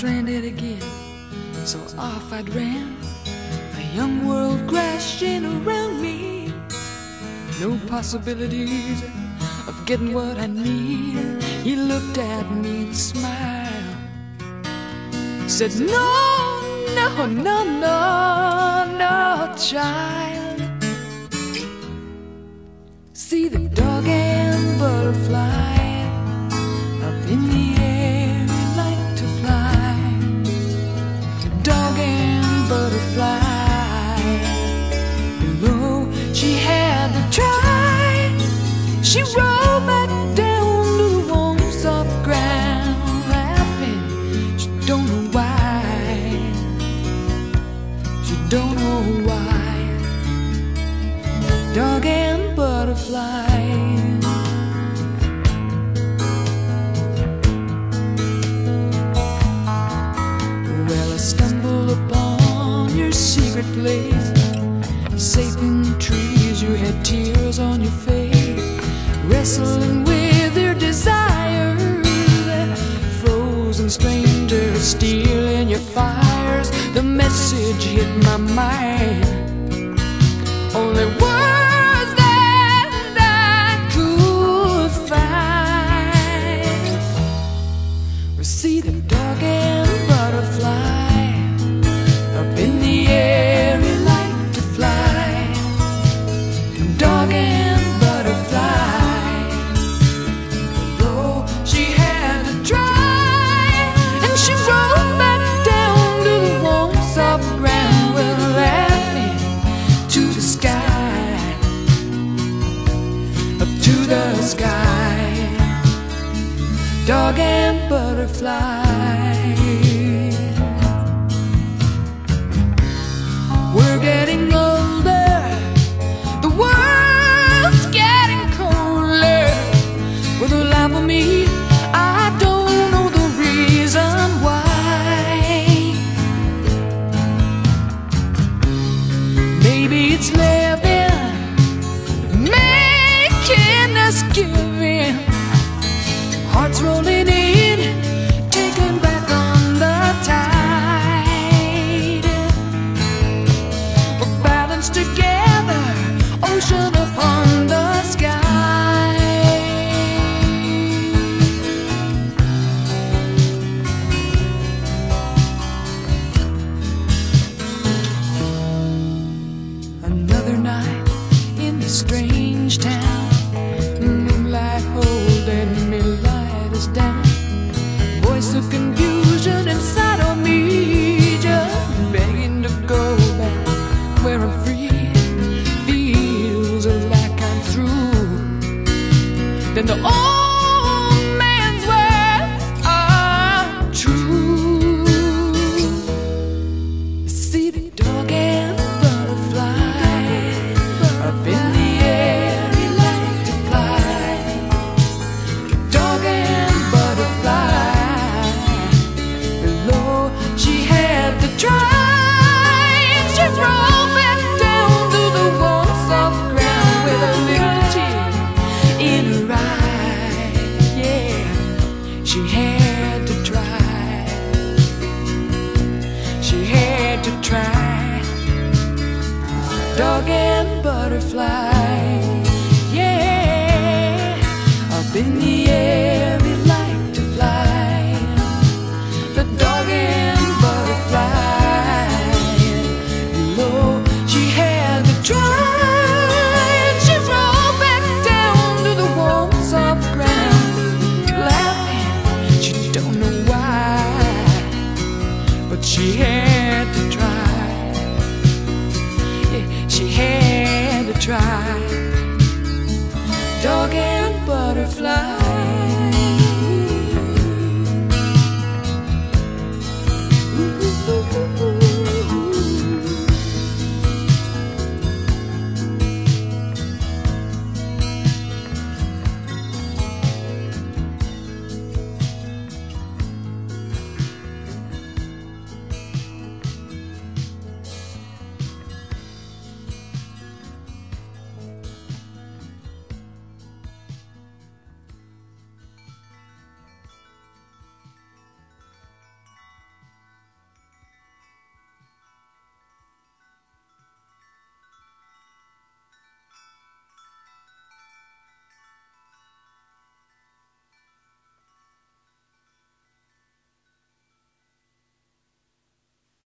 So off I'd ran, a young world crashing around me. No possibilities of getting what I need. He looked at me and smiled. Said, No, no, no, no, no, child. She rolled back down to the warm, soft ground, laughing. She don't know why. She don't know why. Dog and butterfly. Well, I stumbled upon your secret place. Safe in the trees, you had tears on your face. Wrestling with your desires. Frozen strangers stealing your fires. The message hit my mind. Sky. Dog and butterfly. Strange town, Dog and butterfly. Yeah, up in the air, like to fly. The dog and butterfly. She had to try. She back down to the warm, soft ground. Laughing, she don't know why but she had to